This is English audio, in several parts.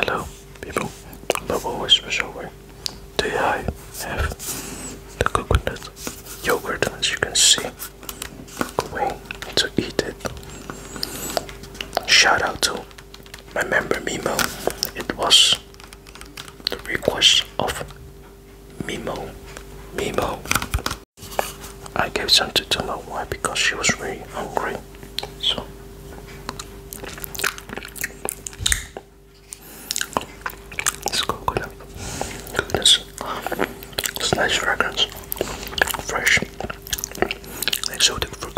Hello, people. Bubble Whispers over. Today I have the coconut yogurt, as you can see. Going to eat it. Shout out to my member Mimo. It was the request of Mimo. Mimo. I gave something to my wife because she was really hungry. So it's coconut. Goodness. It's nice fragrance. Fresh. Exotic fruit.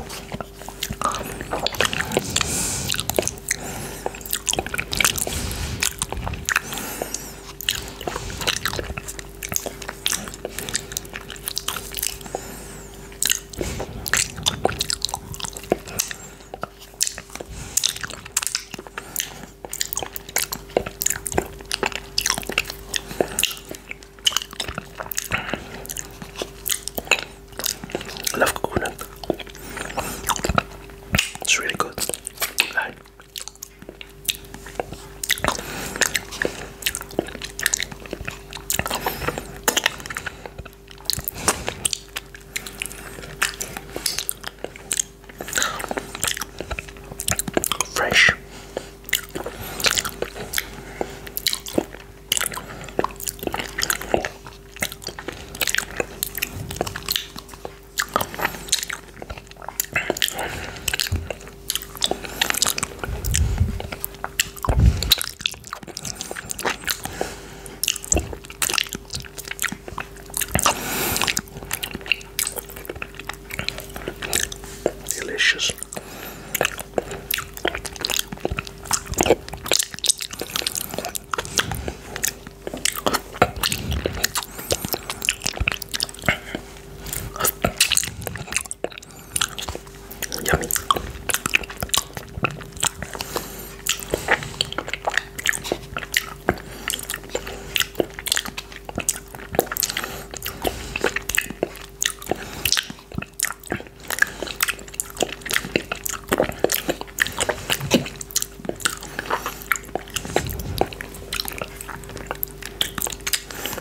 I love coconut. It's really good. Like, fresh. Delicious. Yummy.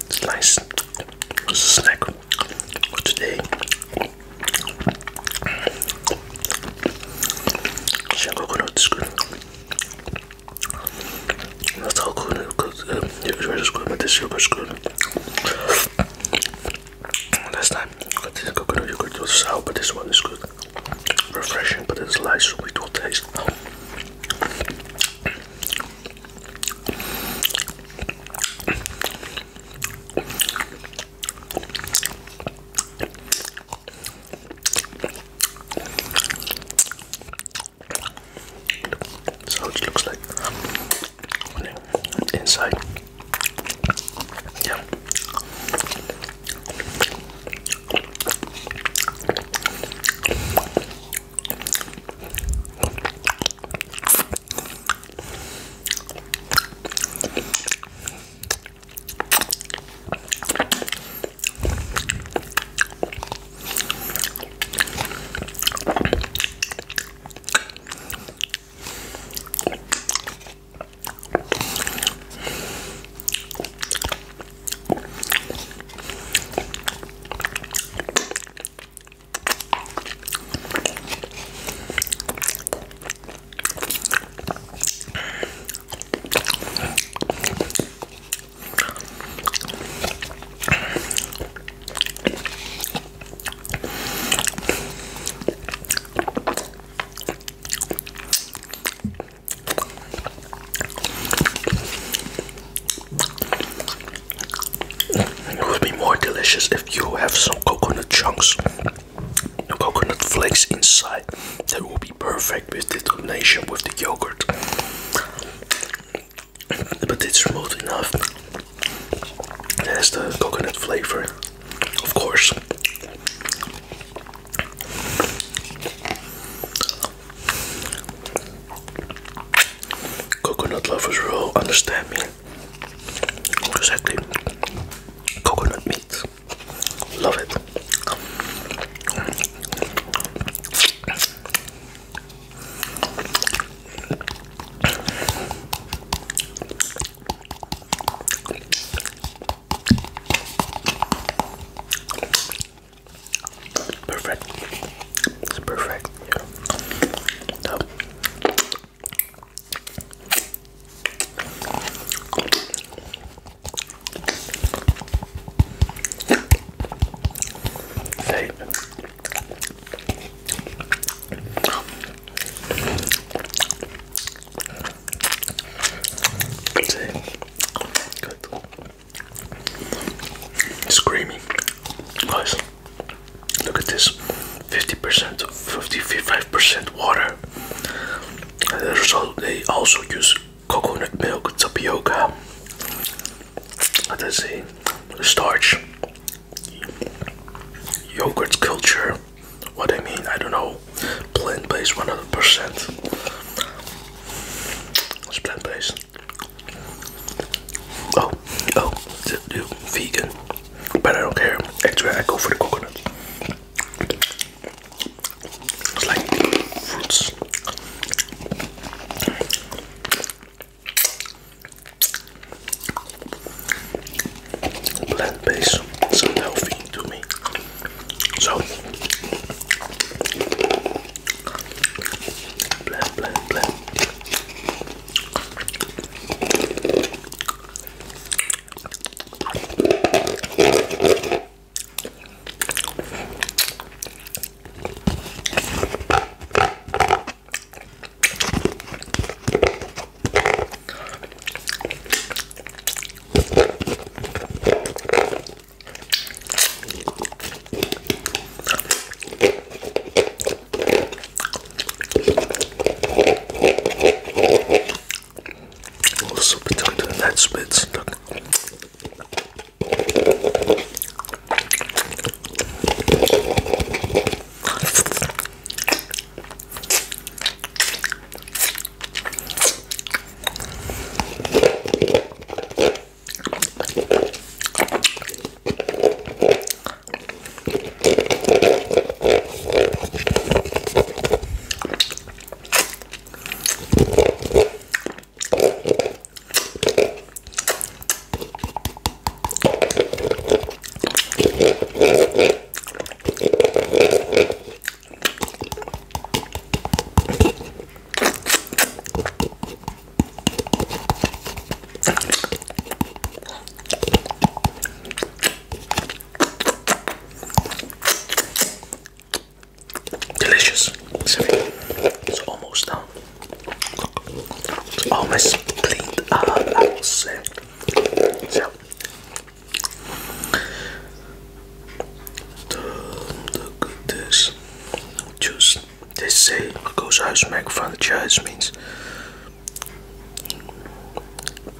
It's nice. It's snack for today. Shea coconut is good. Not all good. Uh, yogurt is good, but this yogurt is good. Last time I this coconut yogurt was sour, but this one is good. Refreshing, but it's light sweet taste. So it looks like inside. Yeah. It would be more delicious if you have some coconut chunks, the coconut flakes inside. That will be perfect with the combination with the yogurt. But it's smooth enough. It has the coconut flavor, of course. Coconut lovers will understand me. Exactly. Coconut meat. Love it. Screaming. Guys, look at this. 50% 55% water. And the they also use vegan, but I don't care. Actually, I go for the coconut. It's like fruits. Plant based sound healthy to me. So blend, blend, blend. Also between the net spits. Look. Delicious. It's almost done. Almost cleaned up, I. So, look at this. Just, they say, kooshuismerk franchise means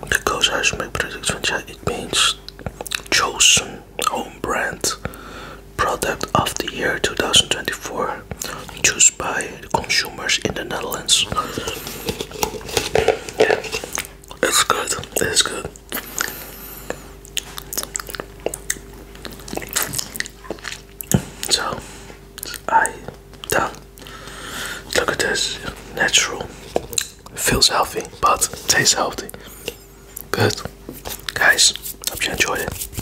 the kooshuismerk product franchise, it means chosen home brand product of the year 2024 choose by consumers in the Netherlands. Yeah, it's good. It's good. So, I done. Look at this, natural. Feels healthy, but tastes healthy. Good, guys. Hope you enjoyed it.